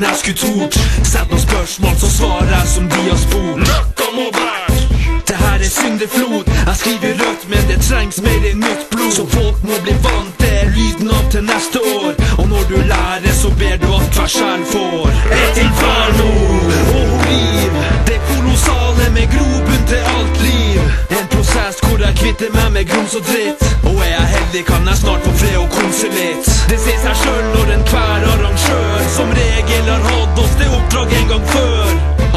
enn jeg skulle tort. Sett noen spørsmål, så svarer jeg som de har spurt. Nøkka må bære. Det her er syndeflod. Jeg skriver rødt, men det trengs mer enn nytt blod. Så folk må bli vant til lyden av til neste år. Og når du lærer, så ber du at hver sjel får et inferno og liv. Det kolossale med grobunn til alt liv. En prosess hvor jeg kvitter meg med grums og dritt. Og jeg heldig, kan jeg snart få fred og konse litt. Det sier seg sjøl når enhver arrangør som regel har hatt oss det oppdrag en gang før.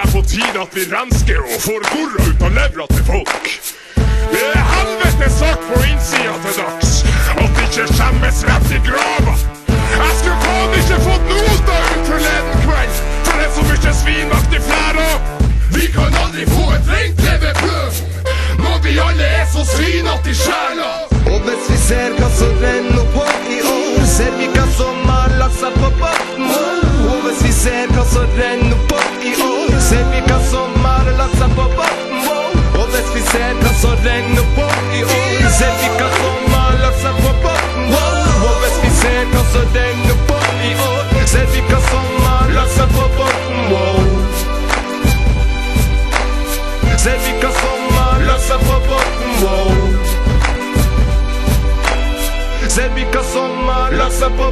Meg på tide at vi rensker og får gorra ut av levra til folk. Det er helvetes sak på innsida til dags. At ikke skjemmes rett i grava. Jeg skulle faen ikke fått nota ut forleden kveld, for det er så mye svinmakt i flæra. Vi kan aldri få et rent levebrød når vi alle er så svinete i sjela. Og hvis vi ser ser hva som renner på i år, ser vi hva som har lagt seg på bunnen. Ser vi hva som har lagt seg på